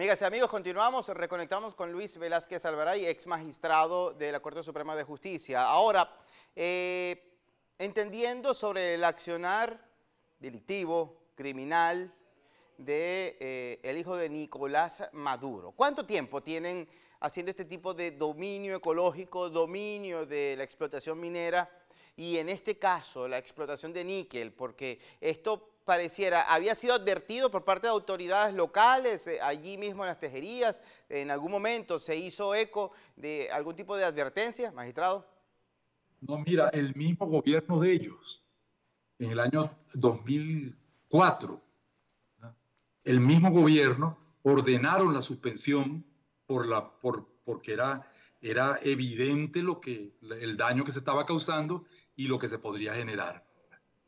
Amigas y amigos, continuamos, reconectamos con Luis Velázquez Alvaray, ex magistrado de la Corte Suprema de Justicia. Ahora, eh, entendiendo sobre el accionar delictivo, criminal, de eh, el hijo de Nicolás Maduro. ¿Cuánto tiempo tienen haciendo este tipo de dominio ecológico, dominio de la explotación minera y en este caso la explotación de níquel? Porque esto pareciera, había sido advertido por parte de autoridades locales, eh, allí mismo en las tejerías, en algún momento se hizo eco de algún tipo de advertencia, magistrado. No, mira, el mismo gobierno de ellos, en el año 2004, el mismo gobierno ordenaron la suspensión por la, por, porque era, era evidente lo que, el daño que se estaba causando y lo que se podría generar.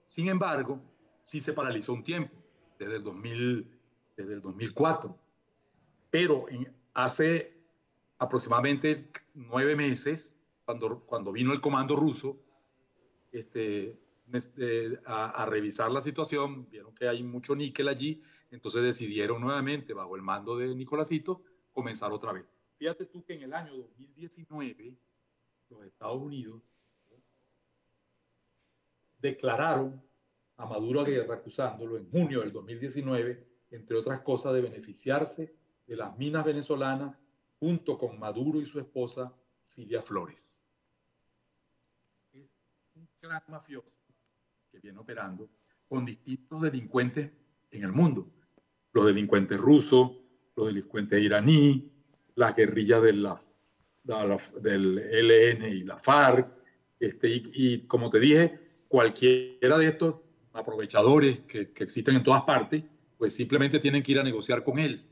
Sin embargo, sí se paralizó un tiempo, desde el, 2000, desde el 2004. Pero hace aproximadamente nueve meses, cuando, cuando vino el comando ruso este, este, a, a, revisar la situación, vieron que hay mucho níquel allí, entonces decidieron nuevamente, bajo el mando de Nicolásito, comenzar otra vez. Fíjate tú que en el año 2019, los Estados Unidos declararon a Maduro acusándolo en junio del 2019, entre otras cosas, de beneficiarse de las minas venezolanas junto con Maduro y su esposa Silvia Flores. Es un clan mafioso que viene operando con distintos delincuentes en el mundo. Los delincuentes rusos, los delincuentes iraní, las guerrillas de la, del ELN y la FARC, este, y, y como te dije, cualquiera de estos aprovechadores que, que, existen en todas partes, pues simplemente tienen que ir a negociar con él.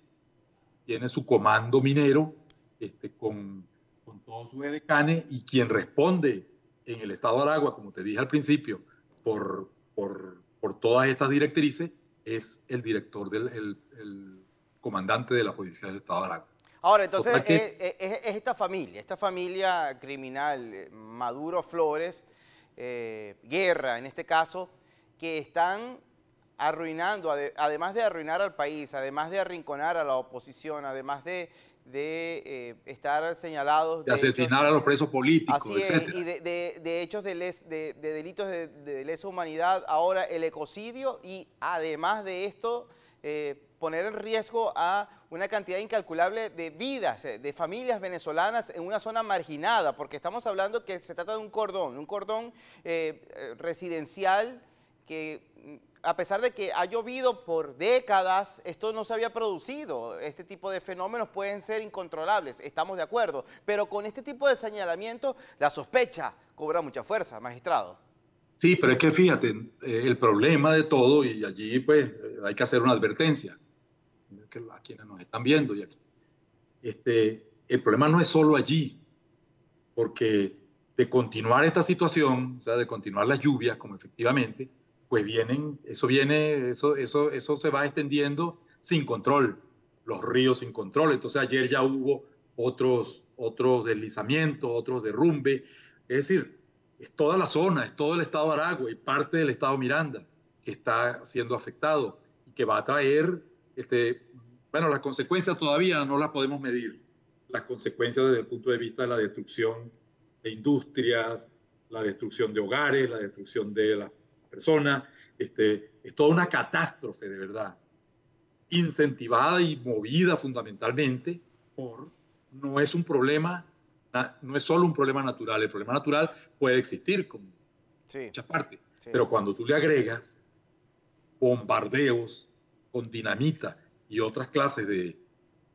Tiene su comando minero este, con, con todos sus edecanes y quien responde en el Estado de Aragua, como te dije al principio, por, por, por todas estas directrices, es el director del el, el comandante de la policía del Estado de Aragua. Ahora, entonces, es, es, es, esta familia, esta familia criminal, eh, Maduro Flores, eh, Guerra en este caso, que están arruinando, además de arruinar al país, además de arrinconar a la oposición, además de, de eh, estar señalados... De, de asesinar hechos, a los presos políticos, así es, y de, de, hechos de, les, de, delitos de, lesa humanidad, ahora el ecocidio y además de esto... Eh, poner en riesgo a una cantidad incalculable de vidas, eh, de familias venezolanas en una zona marginada, porque estamos hablando que se trata de un cordón, un cordón eh, residencial que mm, a pesar de que ha llovido por décadas, esto no se había producido. Este tipo de fenómenos pueden ser incontrolables, estamos de acuerdo. Pero con este tipo de señalamiento, la sospecha cobra mucha fuerza, magistrado. Sí, pero es que fíjate, eh, el problema de todo, y allí pues hay que hacer una advertencia, a quienes nos están viendo. Este, el problema no es solo allí, porque de continuar esta situación, o sea, de continuar las lluvias, como efectivamente, pues vienen, eso viene, eso, eso, eso se va extendiendo sin control, los ríos sin control. Entonces ayer ya hubo otros, otros deslizamientos, otros derrumbes. Es decir, es toda la zona, es todo el estado de Aragua y parte del estado Miranda que está siendo afectado y que va a traer, este, bueno, las consecuencias todavía no las podemos medir. Las consecuencias desde el punto de vista de la destrucción de industrias, la destrucción de hogares, la destrucción de las persona, este, es toda una catástrofe de verdad, incentivada y movida fundamentalmente por, no es un problema, no es solo un problema natural, el problema natural puede existir con sí. muchas partes, sí. pero cuando tú le agregas bombardeos con dinamita y otras clases de,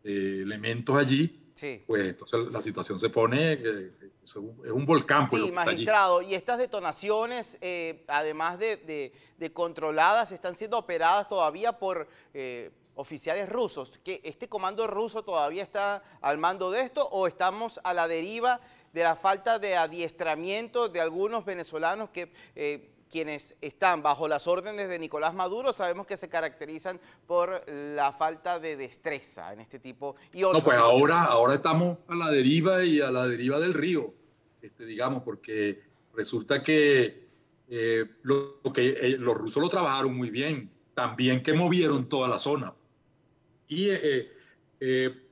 de elementos allí, Sí. Pues entonces la situación se pone, es, un, es un volcán. Pues, sí, magistrado, y estas detonaciones, eh, además de, de, de, controladas, están siendo operadas todavía por eh, oficiales rusos. ¿Que ¿Este comando ruso todavía está al mando de esto o estamos a la deriva de la falta de adiestramiento de algunos venezolanos que eh, quienes están bajo las órdenes de Nicolás Maduro sabemos que se caracterizan por la falta de destreza en este tipo y otros. No, pues ahora, ahora estamos a la deriva y a la deriva del río, este, digamos, porque resulta que, eh, lo, que eh, los rusos lo trabajaron muy bien, también que movieron toda la zona. Y eh,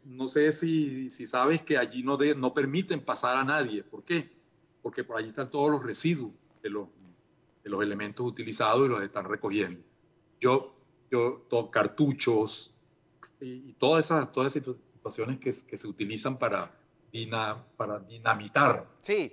no sé si, si, sabes que allí no, de, no permiten pasar a nadie. ¿Por qué? Porque por allí están todos los residuos de los, de los elementos utilizados y los están recogiendo. Yo, yo todo, cartuchos y, todas, esas, todas esas situaciones que, se utilizan para, para dinamitar sí.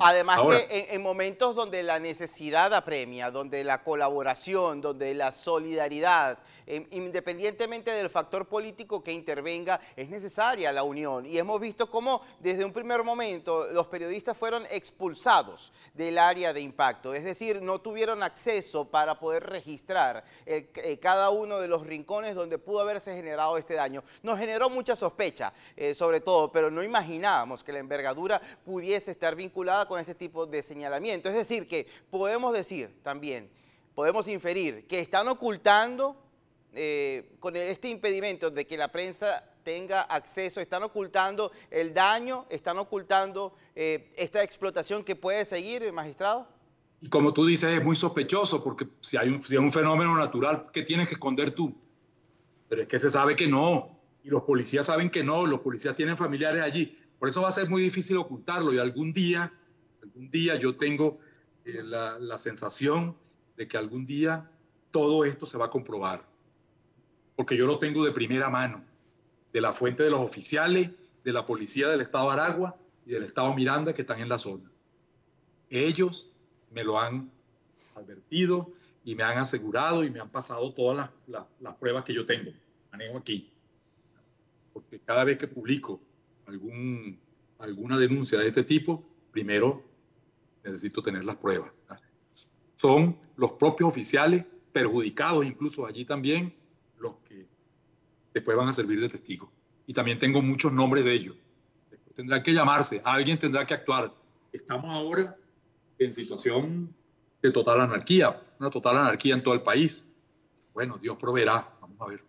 Además que en, momentos donde la necesidad apremia, donde la colaboración, donde la solidaridad, em, independientemente del factor político que intervenga, es necesaria la unión. Y hemos visto cómo desde un primer momento los periodistas fueron expulsados del área de impacto, es decir, no tuvieron acceso para poder registrar eh, cada uno de los rincones donde pudo haberse generado este daño. Nos generó mucha sospecha, eh, sobre todo, pero no imaginábamos que la envergadura pudiese estar vinculada con este tipo de señalamiento. Es decir, que podemos decir también, podemos inferir que están ocultando eh, con este impedimento de que la prensa tenga acceso, están ocultando el daño, están ocultando eh, esta explotación que puede seguir, magistrado. Y como tú dices, es muy sospechoso, porque si hay un, si hay un fenómeno natural, ¿qué tienes que esconder tú? Pero es que se sabe que no, y los policías saben que no, los policías tienen familiares allí. Por eso va a ser muy difícil ocultarlo y algún día, algún día yo tengo eh, la, sensación de que algún día todo esto se va a comprobar. Porque yo lo tengo de primera mano, de la fuente de los oficiales, de la policía del Estado Aragua y del Estado Miranda que están en la zona. Ellos me lo han advertido y me han asegurado y me han pasado todas las, las pruebas que yo tengo. Manejo aquí. Porque cada vez que publico algún, alguna denuncia de este tipo, primero necesito tener las pruebas. Son los propios oficiales perjudicados, incluso allí también, los que después van a servir de testigos. Y también tengo muchos nombres de ellos. Después tendrán que llamarse, alguien tendrá que actuar. Estamos ahora en situación de total anarquía, una total anarquía en todo el país. Bueno, Dios proveerá, vamos a ver.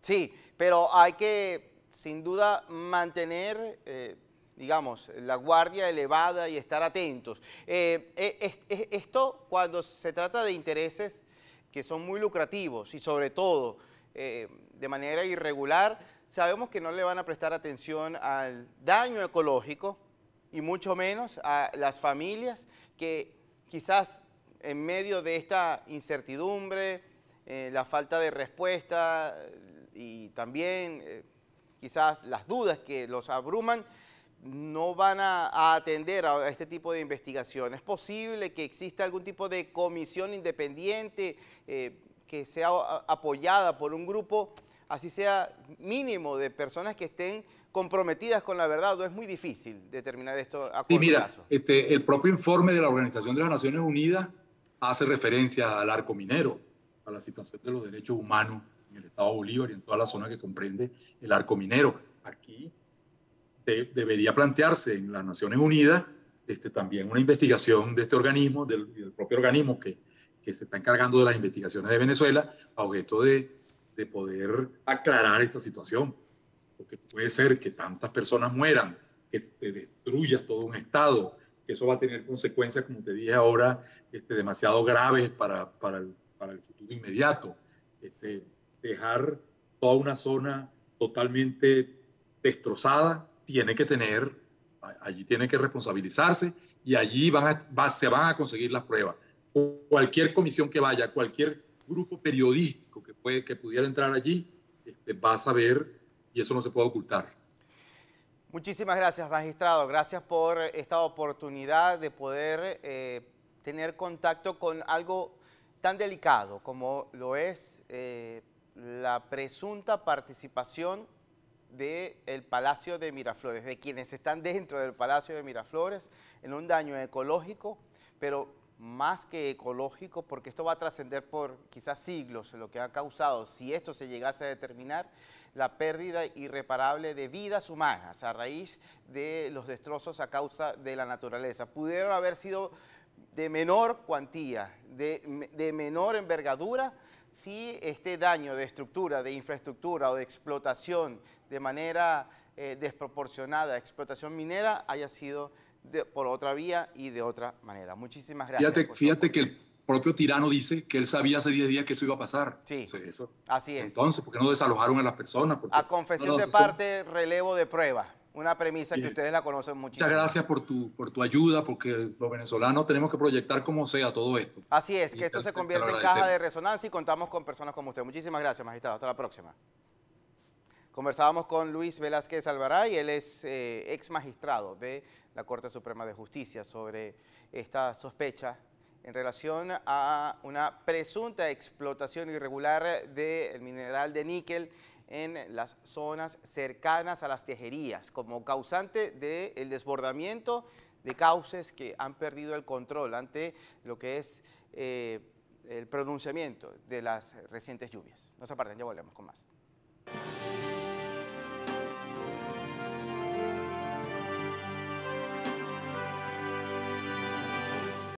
Sí, pero hay que sin duda mantener, eh, digamos, la guardia elevada y estar atentos. Eh, eh, esto cuando se trata de intereses que son muy lucrativos y sobre todo de manera irregular, sabemos que no le van a prestar atención al daño ecológico y mucho menos a las familias que quizás en medio de esta incertidumbre, la falta de respuesta y también quizás las dudas que los abruman, no van a, atender a este tipo de investigación. ¿Es posible que exista algún tipo de comisión independiente eh, que sea apoyada por un grupo, así sea mínimo, de personas que estén comprometidas con la verdad? ¿O es muy difícil determinar esto a sí, mira, Este, el propio informe de la Organización de las Naciones Unidas hace referencia al arco minero, a la situación de los derechos humanos en el estado Bolívar y en toda la zona que comprende el arco minero. Aquí debería plantearse en las Naciones Unidas este, también una investigación de este organismo, del, del propio organismo que, que, se está encargando de las investigaciones de Venezuela, a objeto de, de poder aclarar esta situación. Porque puede ser que tantas personas mueran, que te destruyas todo un Estado, que eso va a tener consecuencias, como te dije ahora, este, demasiado graves para, para, el, para el futuro inmediato. Este, dejar toda una zona totalmente destrozada, tiene que tener, allí tiene que responsabilizarse y allí van se van a conseguir las pruebas. Cualquier comisión que vaya, cualquier grupo periodístico que, puede, que pudiera entrar allí, este, va a saber y eso no se puede ocultar. Muchísimas gracias, magistrado. Gracias por esta oportunidad de poder eh, tener contacto con algo tan delicado como lo es eh, la presunta participación del Palacio de Miraflores, de quienes están dentro del Palacio de Miraflores, en un daño ecológico, pero más que ecológico, porque esto va a trascender por quizás siglos, lo que ha causado, si esto se llegase a determinar, la pérdida irreparable de vidas humanas a raíz de los destrozos a causa de la naturaleza. Pudieron haber sido de menor cuantía, de, de menor envergadura, si este daño de estructura, de infraestructura o de explotación de manera eh, desproporcionada, explotación minera, haya sido por otra vía y de otra manera. Muchísimas gracias. Fíjate, fíjate que el propio tirano dice que él sabía hace 10 días que eso iba a pasar. Sí, eso. así es. Entonces, ¿por qué no desalojaron a las personas? a confesión de parte, relevo de prueba. Una premisa que ustedes la conocen muchísimo. Muchas gracias por tu, por tu ayuda, porque los venezolanos tenemos que proyectar como sea todo esto. Así es, que esto se convierte en caja de resonancia y contamos con personas como usted. Muchísimas gracias, magistrado. Hasta la próxima. Conversábamos con Luis Velázquez Alvaray, él es eh, ex magistrado de la Corte Suprema de Justicia sobre esta sospecha en relación a una presunta explotación irregular del mineral de níquel en las zonas cercanas a las tejerías como causante del desbordamiento de cauces que han perdido el control ante lo que es eh, el pronunciamiento de las recientes lluvias. No se aparten, ya volvemos con más.